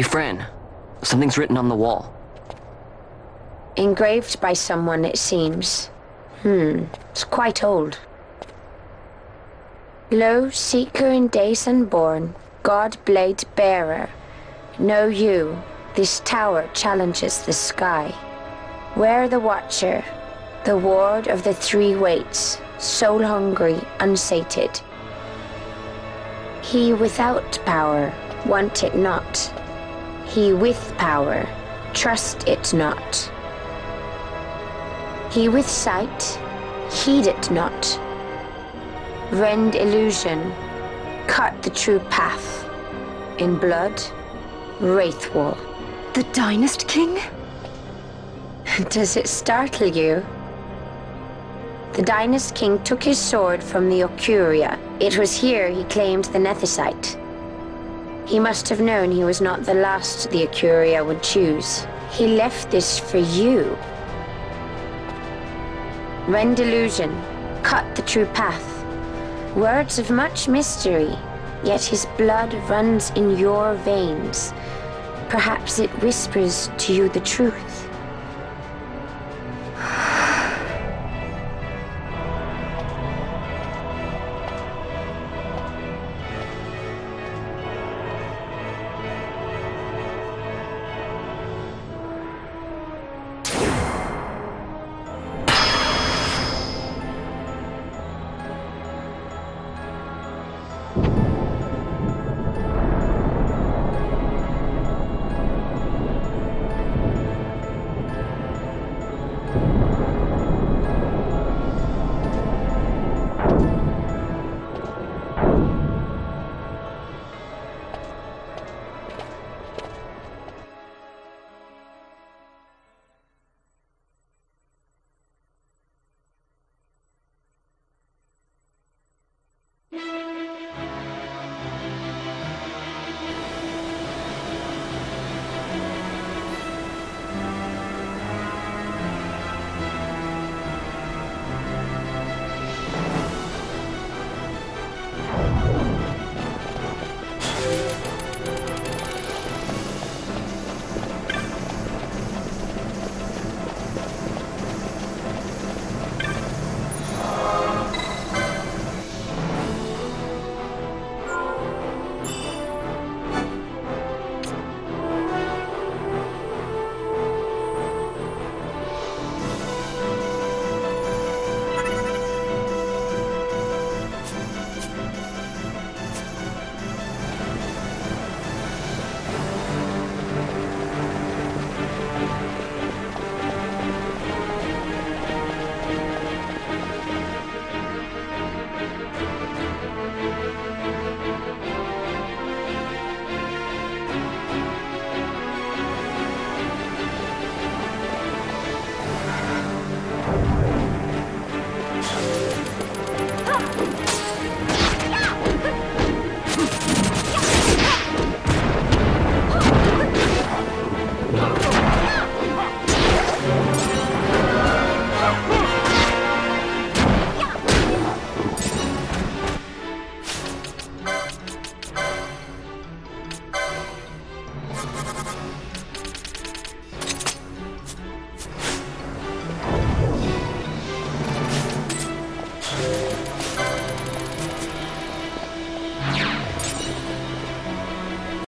Hey, Fran. Something's written on the wall. Engraved by someone, it seems. Hmm, it's quite old. Lo, seeker in days unborn, God blade bearer. Know you, this tower challenges the sky. Where the watcher, the ward of the three waits, soul hungry, unsated. He without power, want it not. He with power, trust it not. He with sight, heed it not. Rend illusion, cut the true path. In blood, Raithwall. The Dynast King? Does it startle you? The Dynast King took his sword from the Occuria. It was here he claimed the Nethicite. He must have known he was not the last the Occuria would choose. He left this for you. Rend illusion, cut the true path. Words of much mystery, yet his blood runs in your veins. Perhaps it whispers to you the truth.